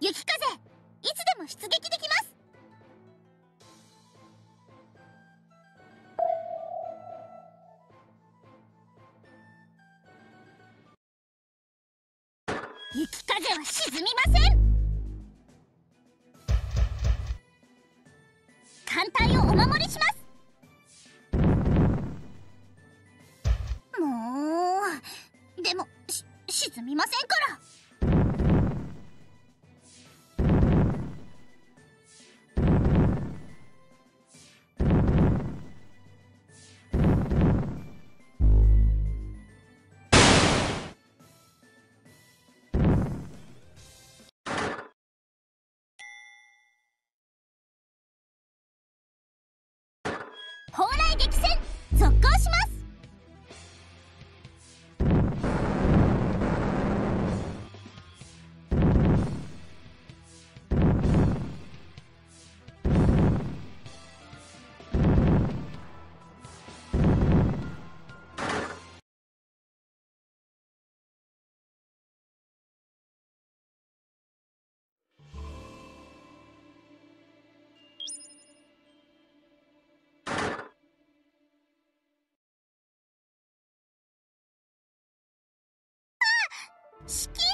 雪風いつでも出撃できます。雪風は沈みません。艦隊をお守りします。もうでもし沈みませんから。蓬莱激戦 Ski!